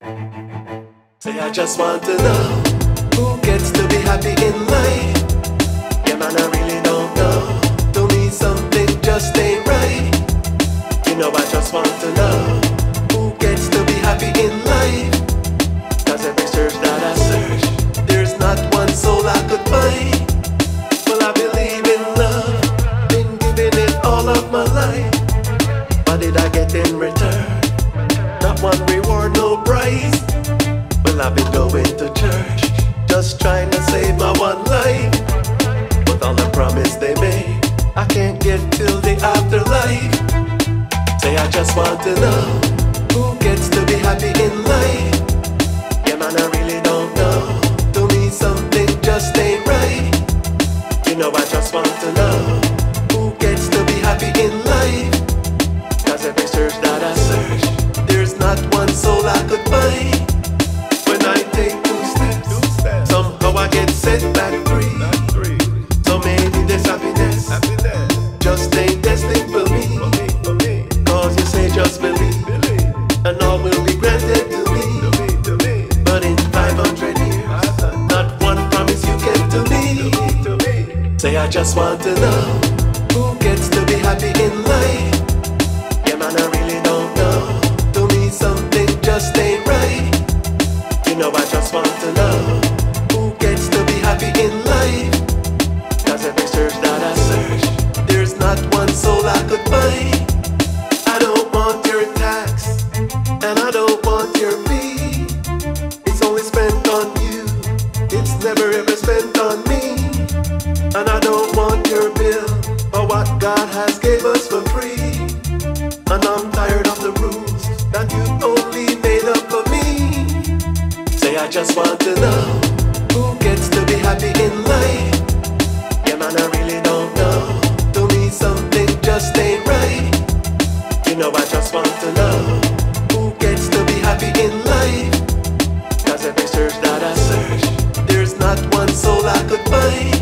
Say I just want to know who gets to be happy in life. Yeah, man, I really don't know. To me, something just ain't right. You know, I just want to know who gets to be happy in life. Cause every search that I search, there's not one soul I could find. Well, I believe in love, been giving it all of my life. What did I get in return? I've been going to church, just trying to save my one life. But all the promise they made, I can't get till the afterlife. Say, I just want to know who gets to be happy in life. Yeah, man, I really don't know. To me, something just ain't right. You know, I just want to know who gets to be happy in life. Cause every search that I search, there's not one soul I could find. All will be granted to me. But in 500 years, not one promise you to me. Say I just want to know who gets to be happy in life. Yeah, man, I really don't know. To me, something just ain't right. You know, I just want to know who gets to be happy in life. Cause every search that I search, there's not one soul I could find. And I don't want your. It's only spent on you, it's never ever spent on me. And I don't want your bill or what God has gave us for free. And I'm tired of the rules that you only made up for me. Say I just want to know Cause